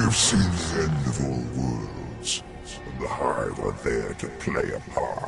have seen the end of all worlds, and the Hive are there to play a part.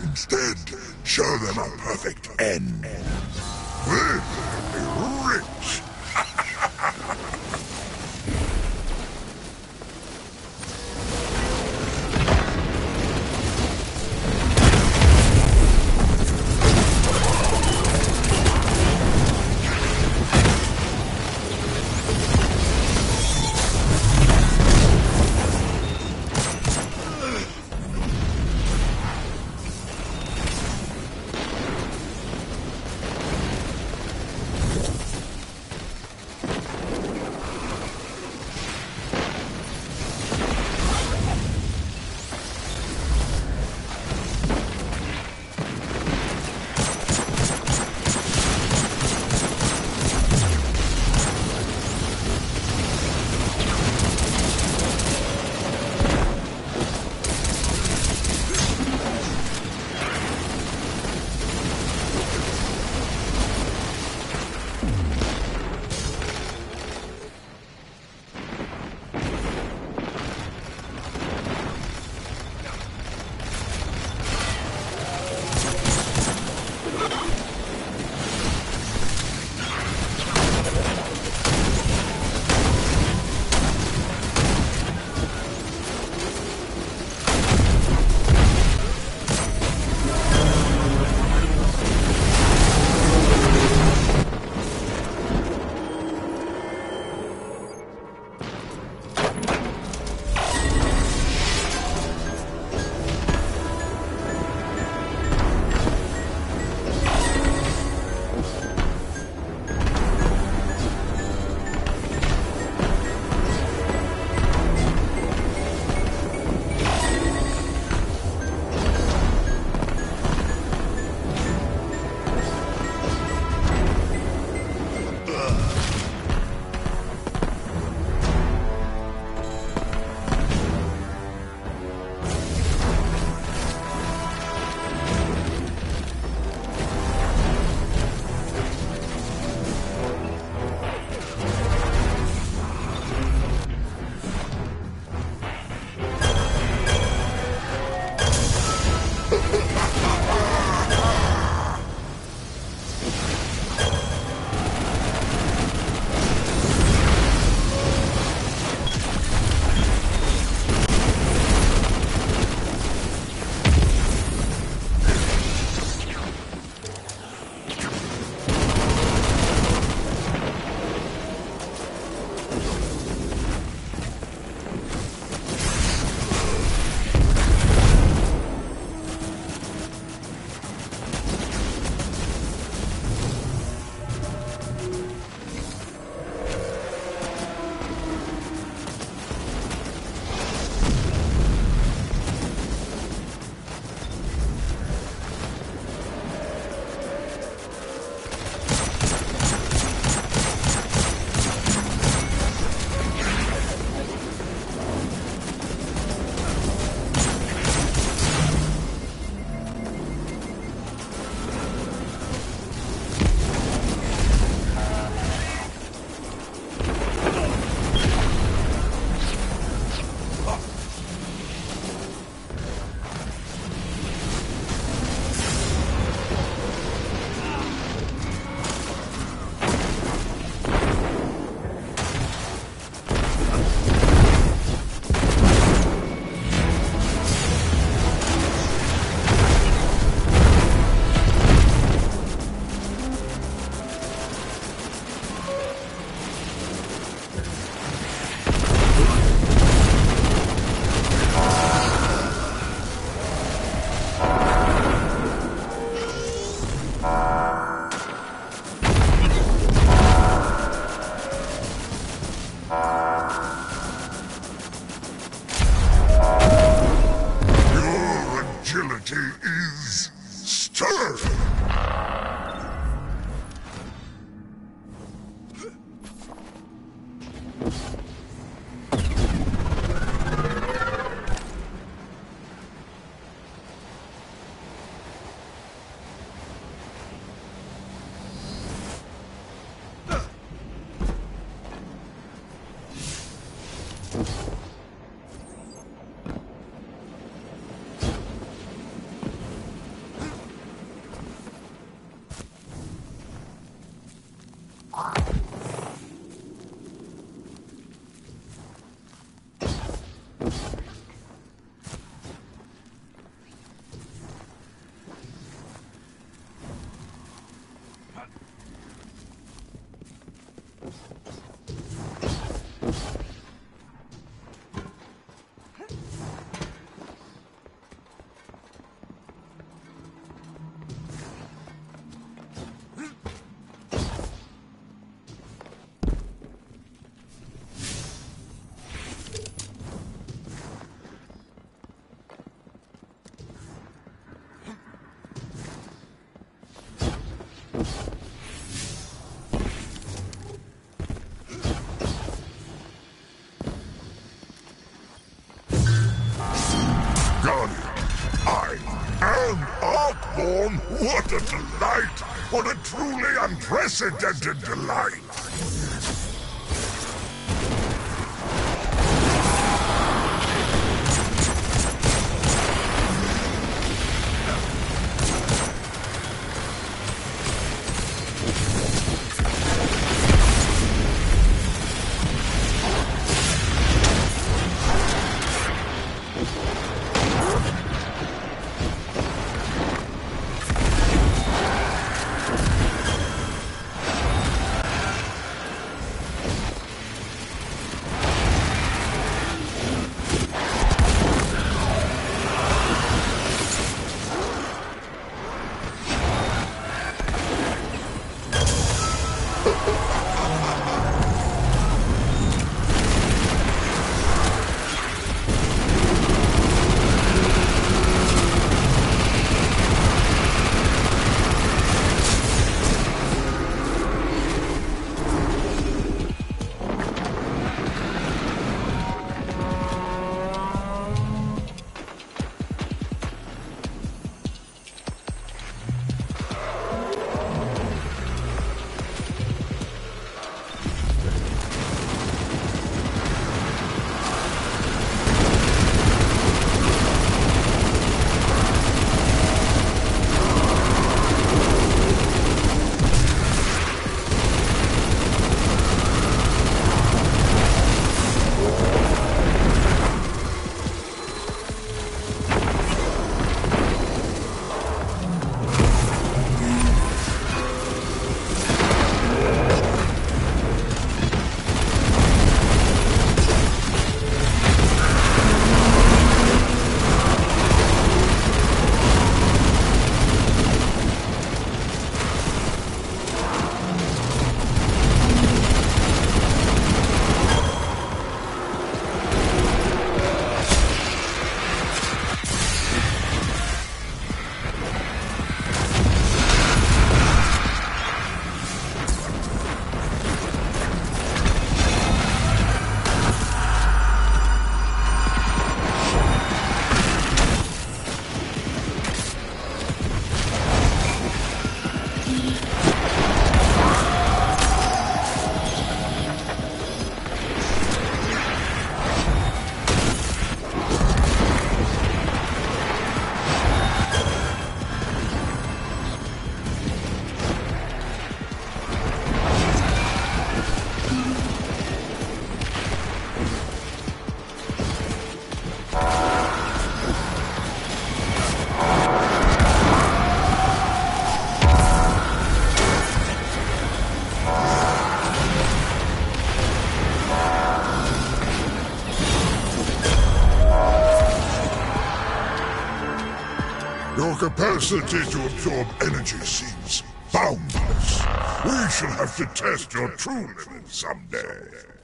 Instead, show them a perfect end. What a delight! What a truly unprecedented delight! Capacity to absorb energy seems boundless. We shall have to test your true limits someday.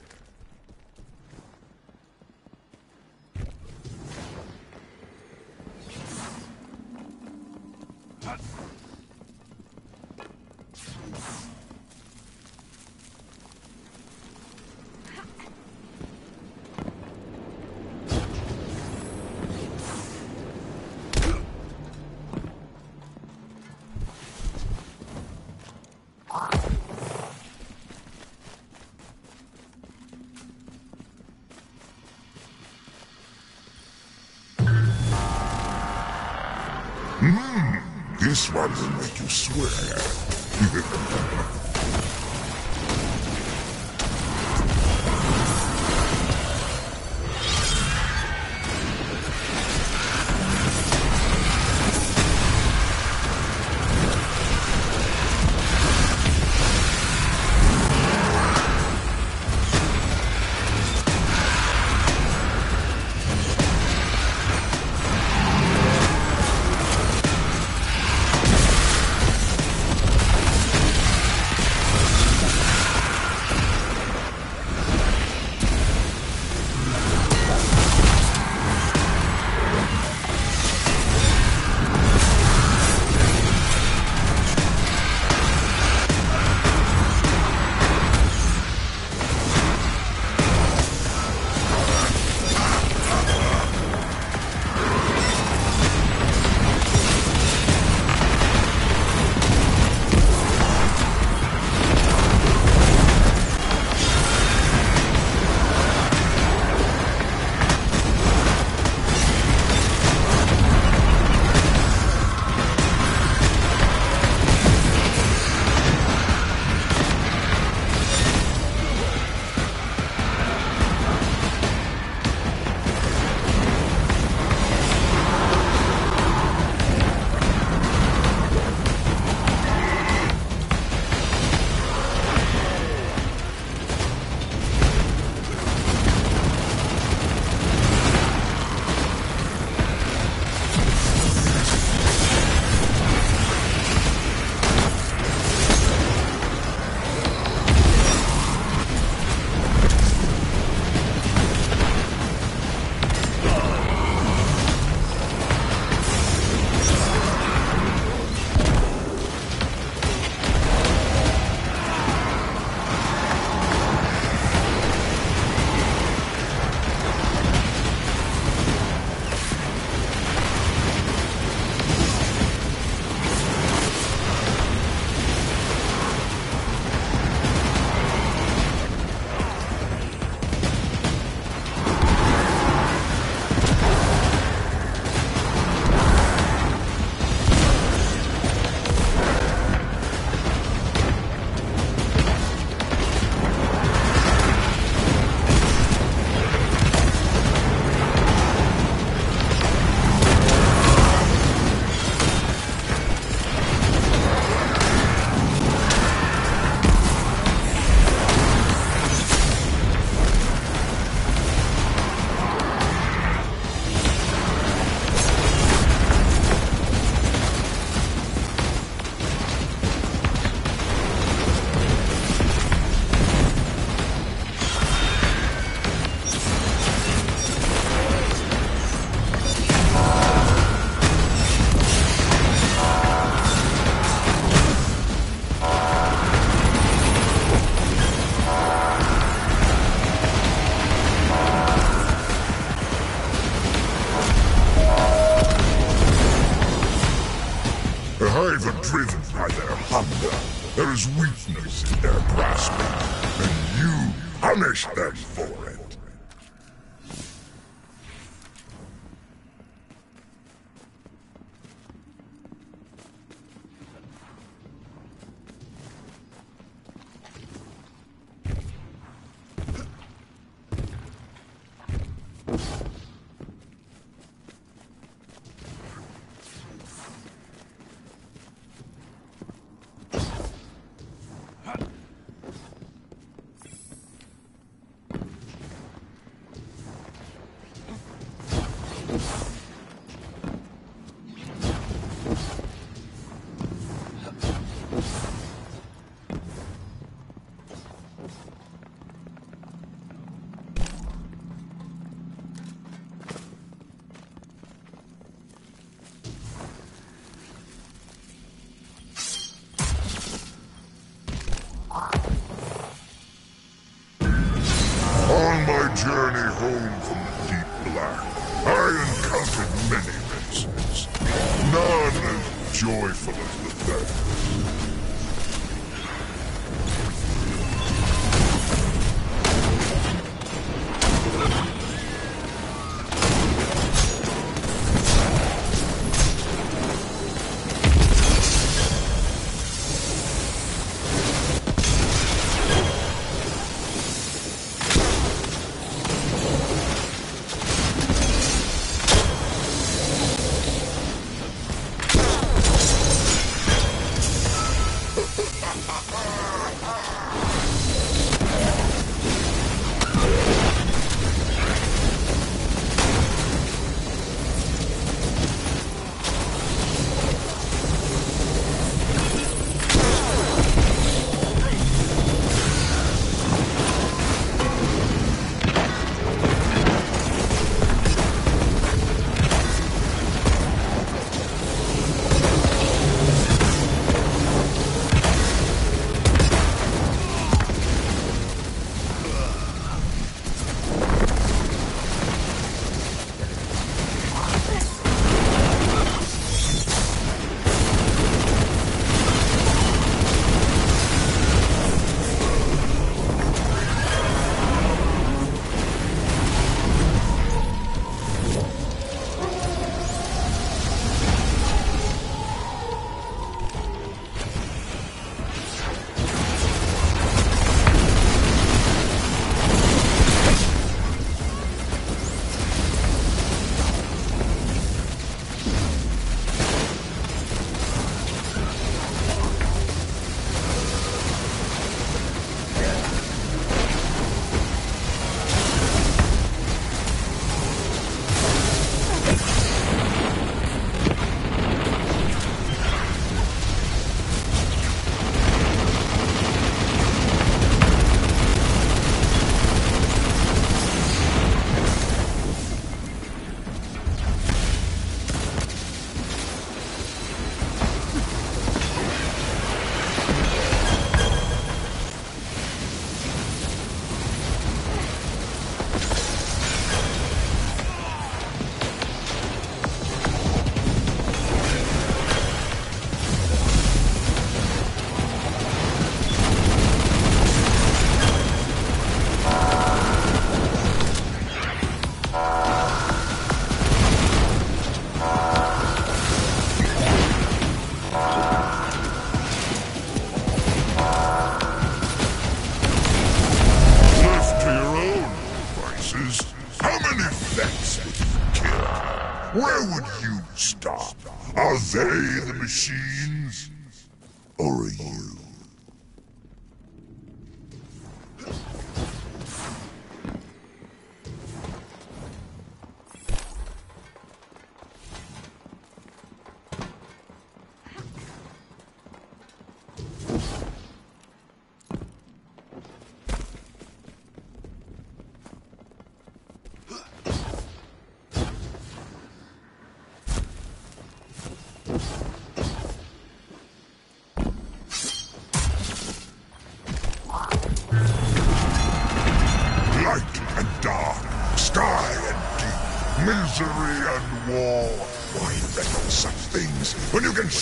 Hive are driven by their hunger. There is weakness in their grasping, and you punish them for it.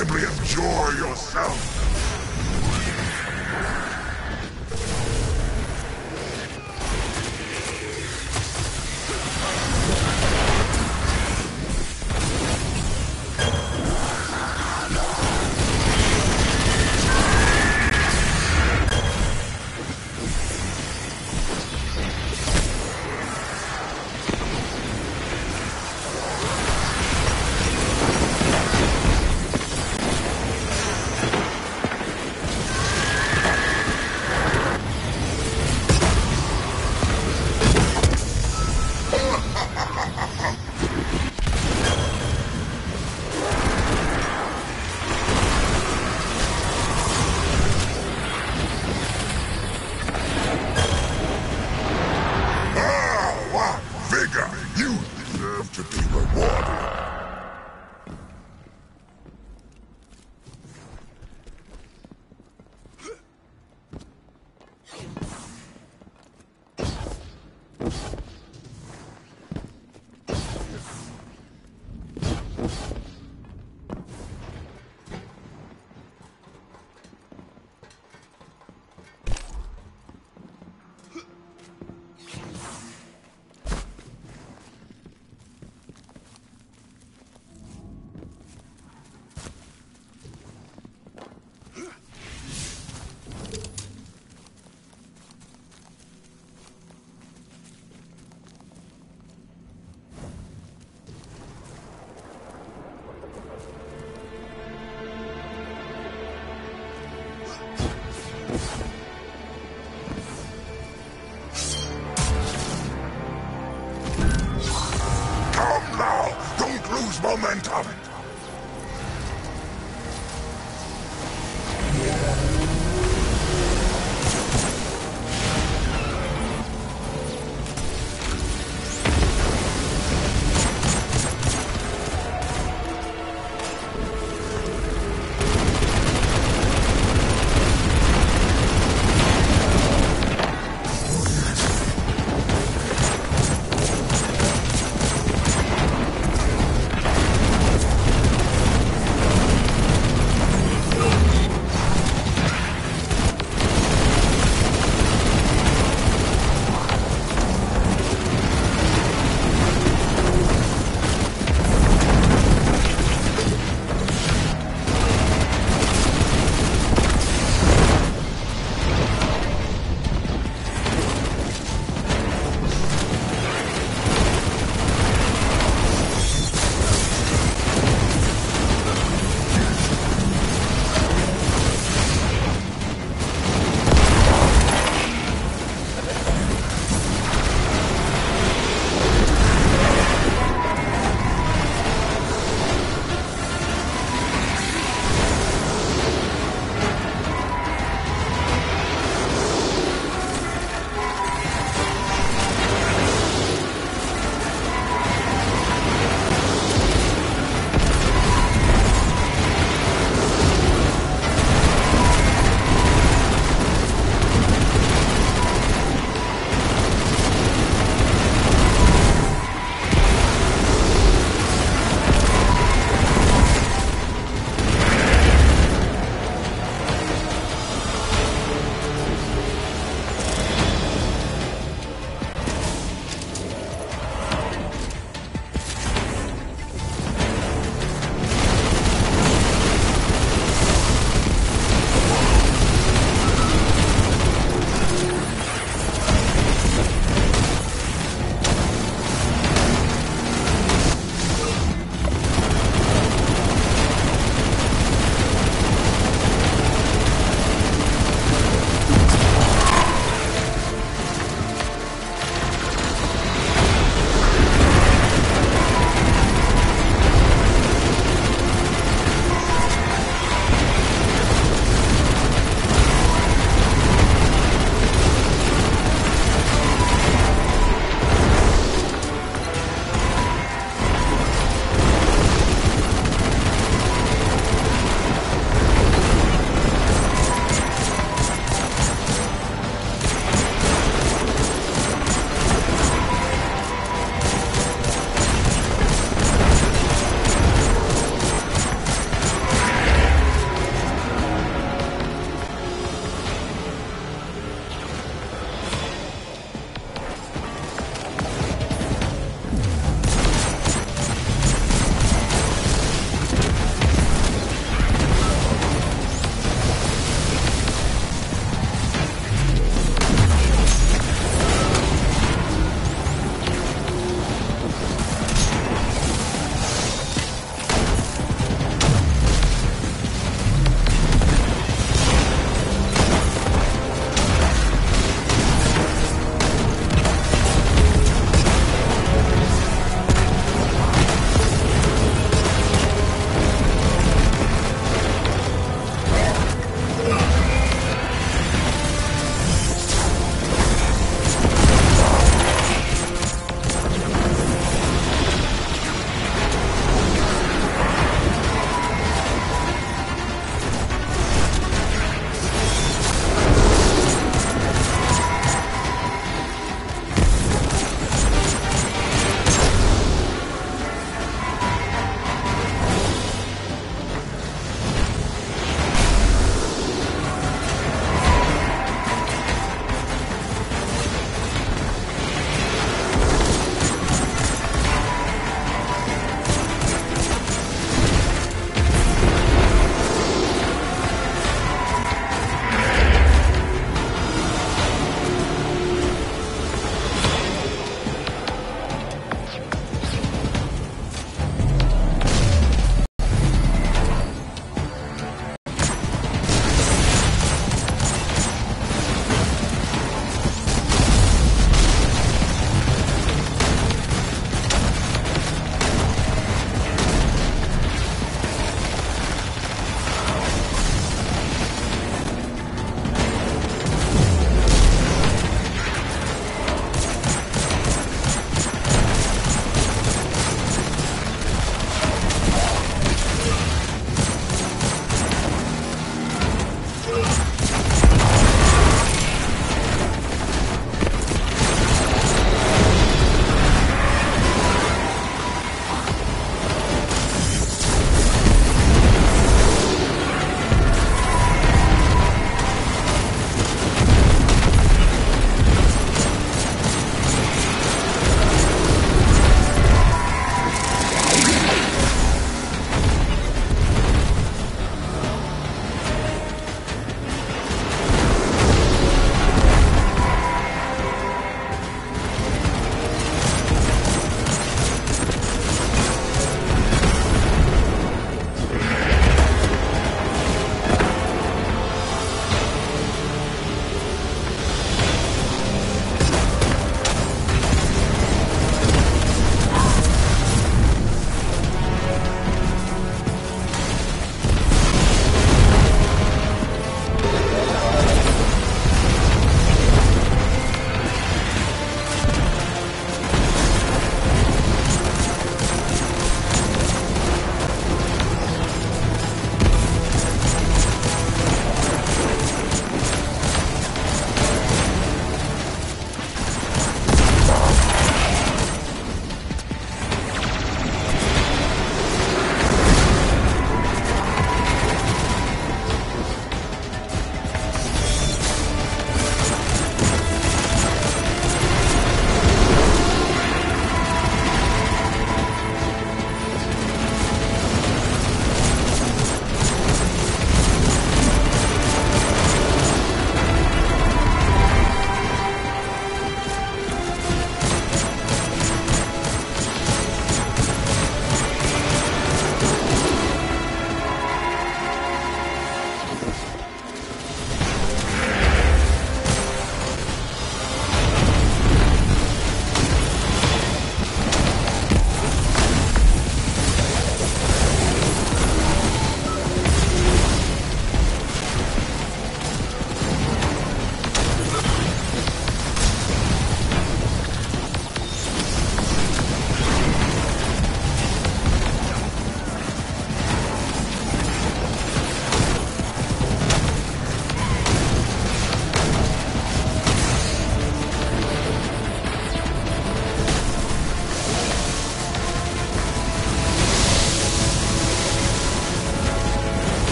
Simply enjoy yourself?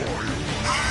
for you.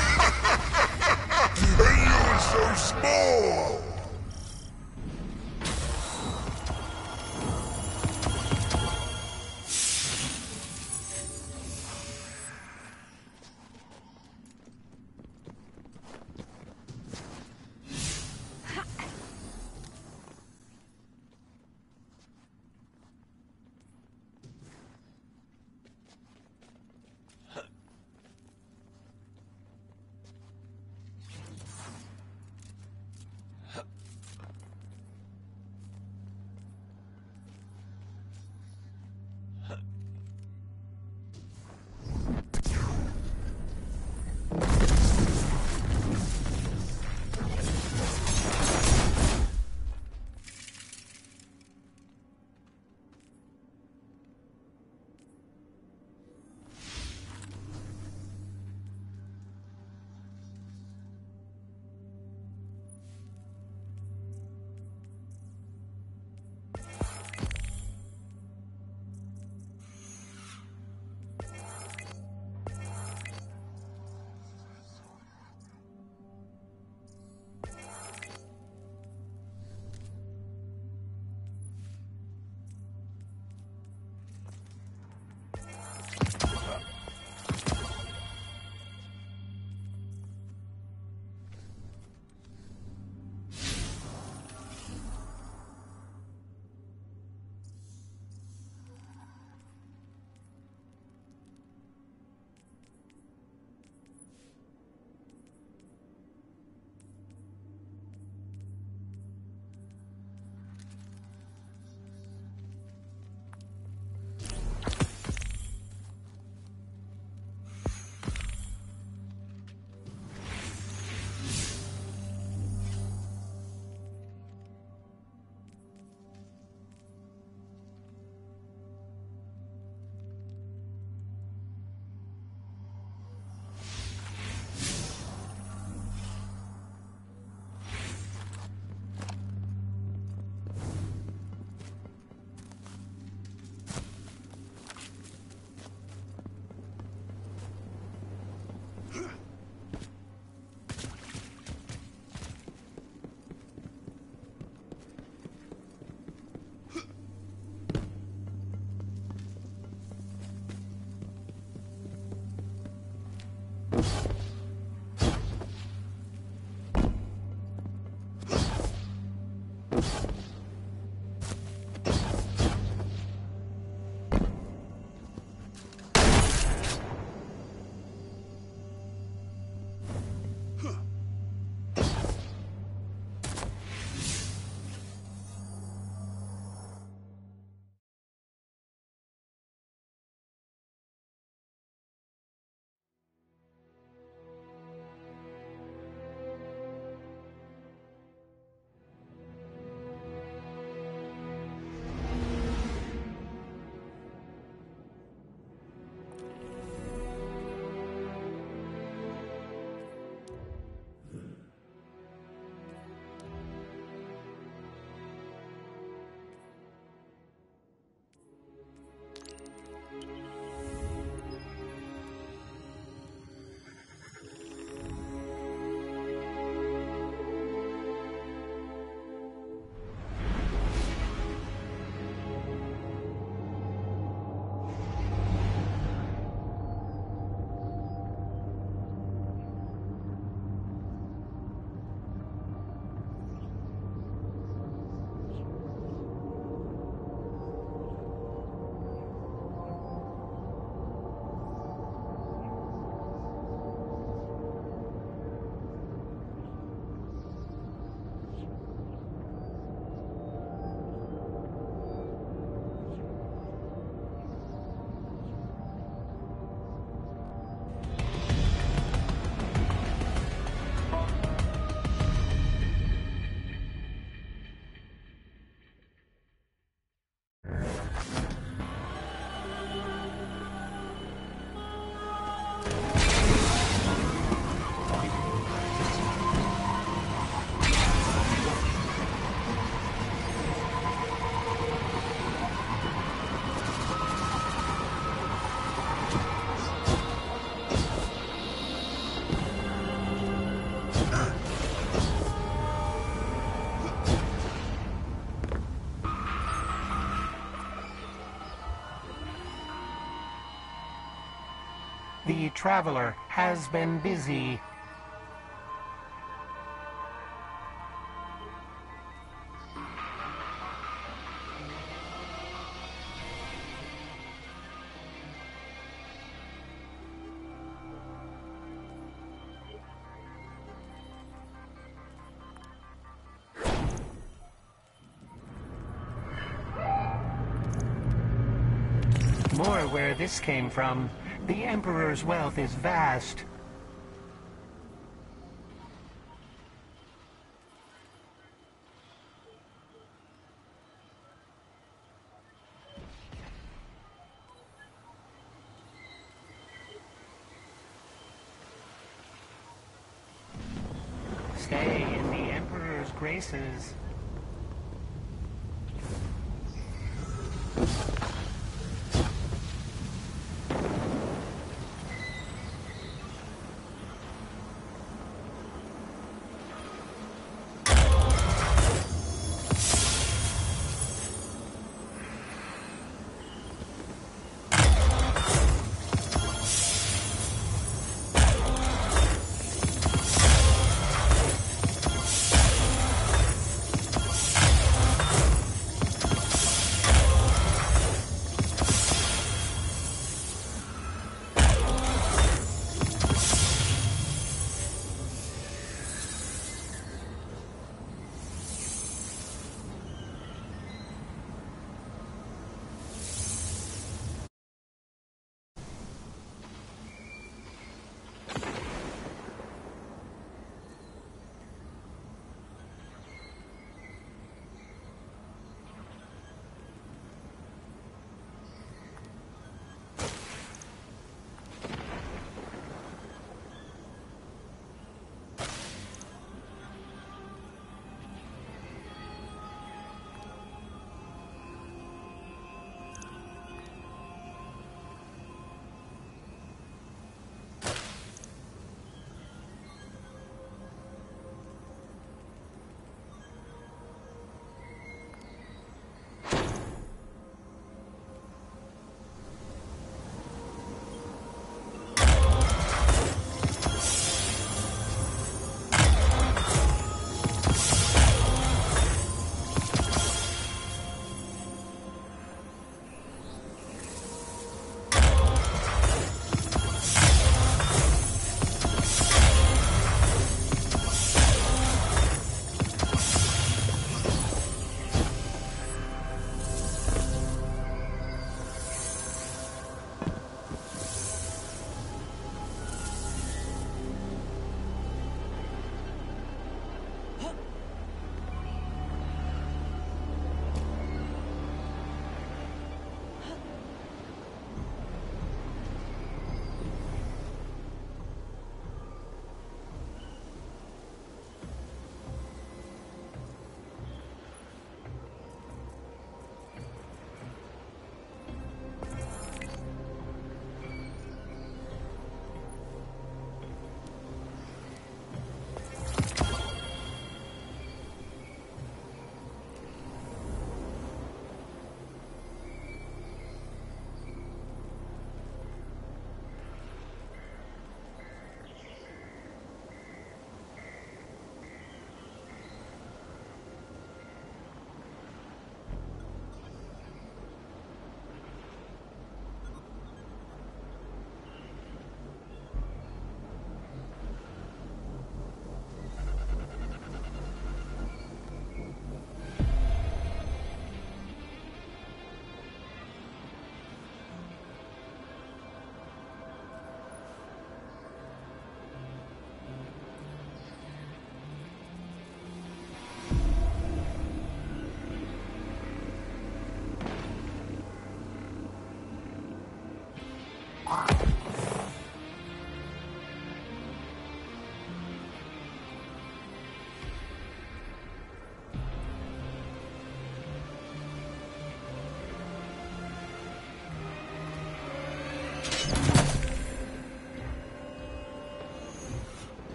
The traveler has been busy. More where this came from. The Emperor's wealth is vast.